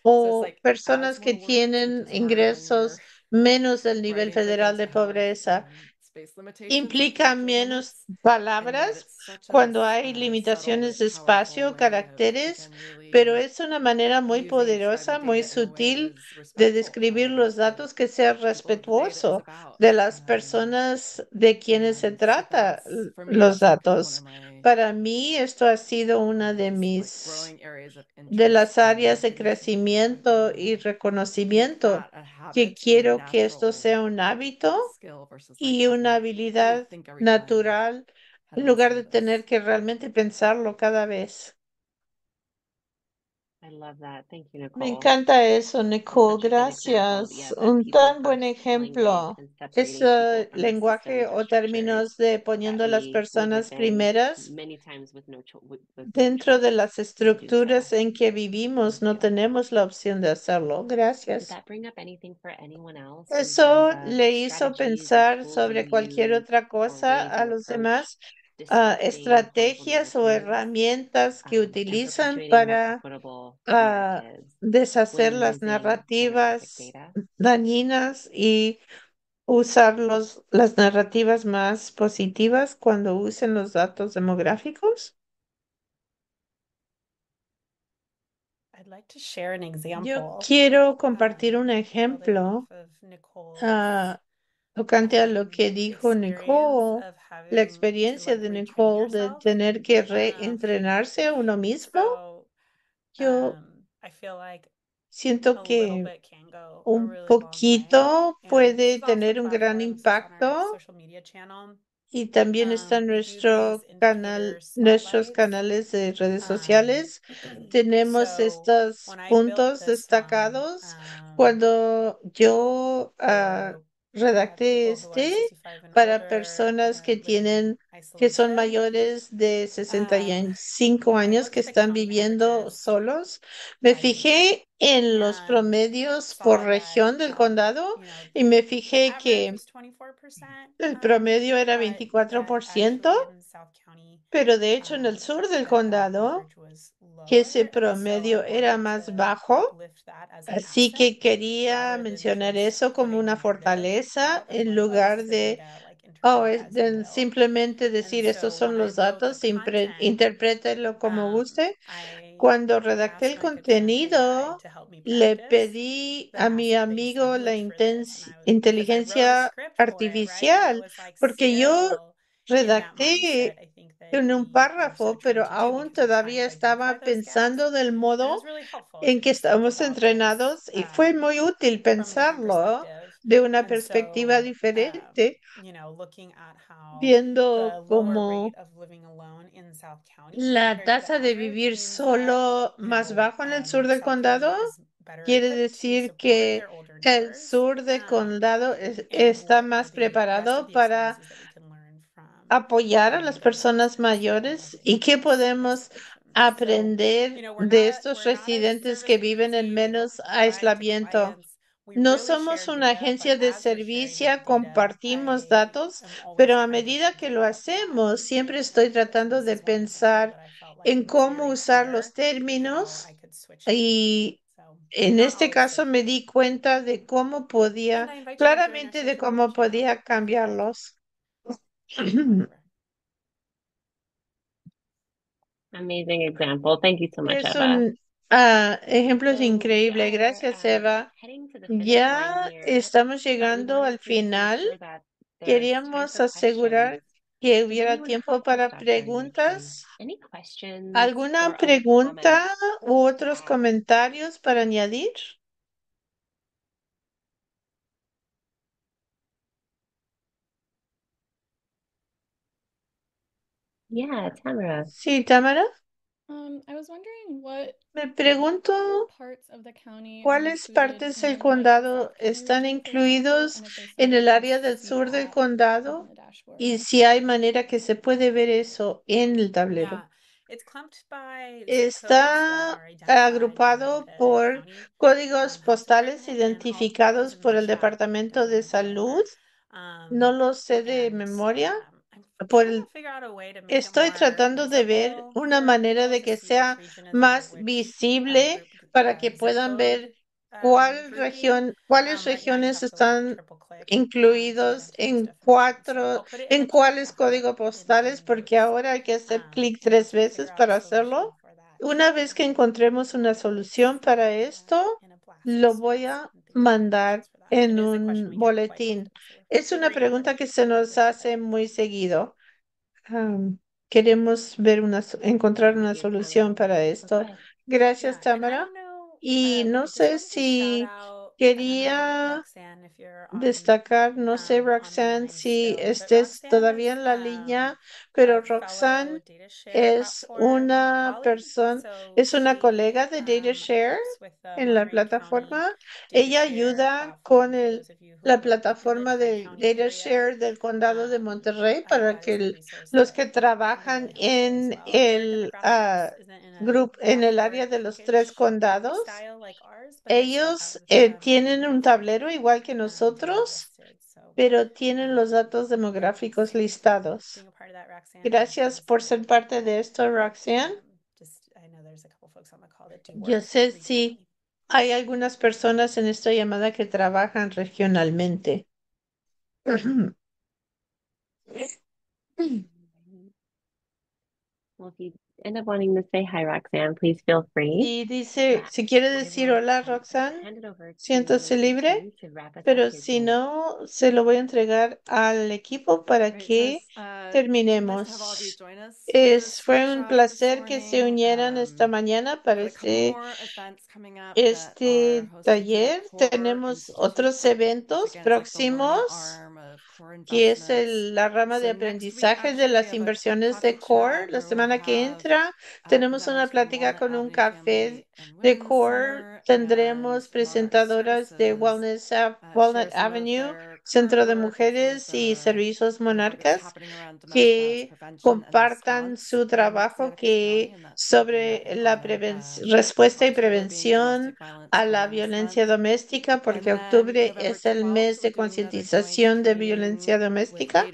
o like personas que tienen ingresos menos del nivel federal de pobreza. Implica menos palabras cuando hay limitaciones de espacio, caracteres, pero es una manera muy poderosa, muy sutil de describir los datos que sea respetuoso de las um personas de quienes se trata los datos. Para mí esto ha sido una de mis de las áreas de crecimiento y reconocimiento que quiero que esto sea un hábito y una habilidad natural en lugar de tener que realmente pensarlo cada vez. I love that. Thank you, Me Nicole. encanta eso, Nicole. Gracias. that Un tan buen ejemplo. the lenguaje o términos de poniendo a las personas primeras dentro de las estructuras en que vivimos. No tenemos la opción de hacerlo. Gracias. Eso le hizo pensar sobre cualquier otra cosa a los demás ah, estrategias o herramientas que um, and utilizan para ah, deshacer when las narrativas data. dañinas y usar los, las narrativas más positivas cuando usen los datos demográficos. I'd like to share an Yo example quiero compartir um, un building ejemplo ah, tocante a lo que dijo Nicole, la experiencia de Nicole de tener que reentrenarse a uno mismo. Yo um, siento que un poquito puede tener un gran impacto y también está Um, nuestro canal, nuestros canales de redes Um, sociales. Tenemos estos puntos destacados. Cuando yo ah, uh, redacté este 65 and para personas que tienen, que son mayores de um, 65 I años que están viviendo solos, me fijé en los and promedios por región del condado y me fijé que was 24%, el um, promedio era but that 24%, pero de hecho en el sur del condado, que ese promedio era más bajo. Así que quería mencionar eso como una fortaleza en lugar de, oh, simplemente decir estos so son los datos, interprétenlo como guste. Cuando redacté el contenido, le pedí a mi amigo la inteligencia artificial, porque yo redacté en un párrafo, pero aún todavía estaba pensando del modo en que estamos entrenados y fue muy útil pensarlo de una perspectiva diferente, viendo como la tasa de vivir solo más bajo en el sur del condado quiere decir que el sur del condado es- está más preparado para experiences that we can learn from apoyar a las personas mayores y qué podemos aprender de estos residentes que viven en menos aislamiento. No somos una agencia de servicio, compartimos datos, pero a medida que lo hacemos, siempre estoy tratando de pensar en cómo usar los términos y en este caso me di cuenta de cómo podía, claramente de cómo podía cambiarlos. Amazing example. Thank you so much, Es Eva. un ah, ejemplo increíble. Gracias, um, Eva. Ya estamos llegando al final. Queríamos asegurar que hubiera tiempo para preguntas. ¿Alguna pregunta u otros add? comentarios para añadir? Yeah, Tamara. Sí, Tamara. Um, I was wondering what Me pregunto parts of the county cuáles partes del condado están incluidos and if there's en el to área del see sur del that condado y si hay manera que se puede ver eso en el tablero. Está are identified by agrupado the por county códigos um, health postales identificados por the el Departamento de um, Salud. whenever. No Um, lo sé de memoria. Um, Por el Estoy tratando de ver una manera de que sea más um, visible para uh, que puedan ver um, cuál región, cuáles Um, regiones están um, incluidos en cuatro, en cuáles códigos postales, porque ahora hay que hacer Um, clic tres veces para hacerlo. Una vez que um, encontremos una solución para esto, lo voy a mandar en un boletín. we're Es una pregunta que se nos hace muy seguido. Queremos ver una, encontrar una solución para Oh, esto. Gracias, Tamara. Y Um, no sé si um, quería destacar, no sé, um, Roxanne, si estés todavía en la um, línea, pero Roxanne DataShare es una persona, So es una colega de um, DataShare the en la plataforma. Ella ayuda platform con el, la plataforma area. DataShare del condado de Um, Monterrey para que el- los que trabajan en el ah, a grupo, en el área de los tres condados. Ellos eh, tienen un tablero igual que um, nosotros, pero tienen los datos demográficos listados. That, Roxanne. Gracias por ser parte de esto, Roxanne. Just, I know there's a couple folks on the call that do Yo sé si hay algunas personas en esta llamada que trabajan regionalmente. Well, if you end up wanting to say hi, Roxanne, please feel free. Y dice, si quiere decir hola, Roxanne, siéntase libre, pero si no, se lo voy a entregar al equipo para que uh, terminemos. Es, fue un placer que se unieran esta Um, mañana we've para este, este taller. Tenemos otros eventos próximos, que es el- la rama de aprendizaje de las inversiones de CORE. La semana que entra tenemos una plática con un café de CORE. Tendremos presentadoras de Wellness Walnut Avenue, Centro de Mujeres y Servicios Monarcas que compartan su trabajo que sobre la respuesta y prevención a la violencia doméstica, porque octubre es el 12th, mes de concientización de violencia doméstica.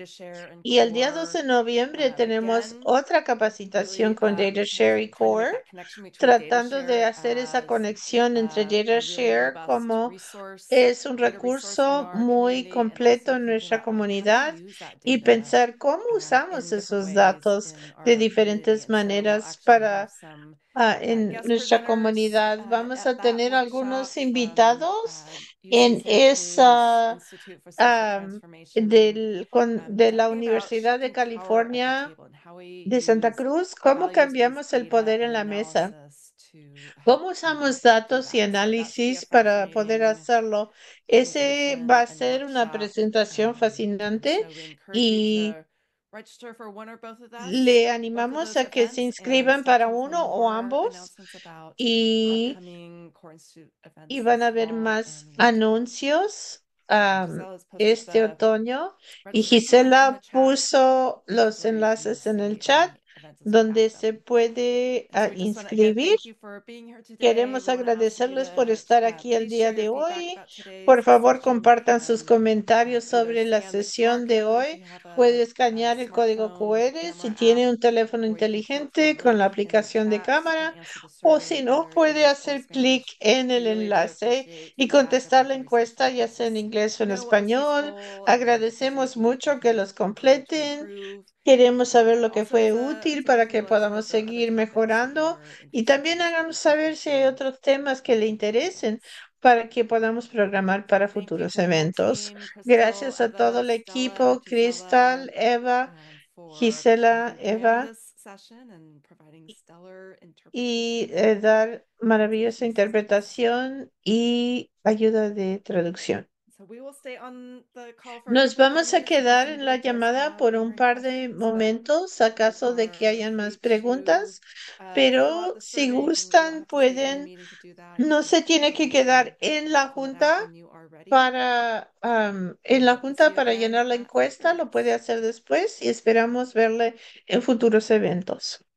Y el día 12 CORE. de noviembre tenemos otra capacitación con DataShare y Core, tratando de hacer esa conexión entre DataShare como es un recurso muy completo en nuestra comunidad y pensar cómo usamos esos datos de diferentes maneras para ah, en nuestra comunidad. Vamos a tener algunos invitados en esa Transformation, del, con, de la Universidad de California de Santa Cruz, cómo cambiamos el poder en la mesa. ¿Cómo usamos datos y análisis para poder hacerlo? Ese va a ser una presentación Um, fascinante y le animamos a que se inscriban para uno o ambos y, van a haber más anuncios posted este otoño y Gisela puso los enlaces en el chat donde se puede ah, inscribir. Queremos agradecerles por estar aquí el día de hoy. Por favor, compartan sus uh, comentarios sobre la sesión de hoy. Puede escanear el código QR si tiene un teléfono inteligente con la aplicación de cámara o si no, puede hacer clic en el enlace y contestar la encuesta ya sea en inglés o en español. Agradecemos mucho que los completen. Queremos saber lo que fue útil para que podamos seguir mejorando y también háganos saber si hay otros temas que le interesen para que podamos programar para futuros eventos. Gracias a todo el equipo, Cristal, Eva, Gisela, Eva, this session and providing stellar y eh, dar maravillosa interpretación y ayuda de traducción. Nos vamos a quedar en la llamada have por un par de momentos, acaso de que are hayan más preguntas, uh, pero si gustan, pueden, no se tiene que quedar en la junta para, am, en la junta para llenar la encuesta, lo puede hacer después y esperamos verle en futuros eventos.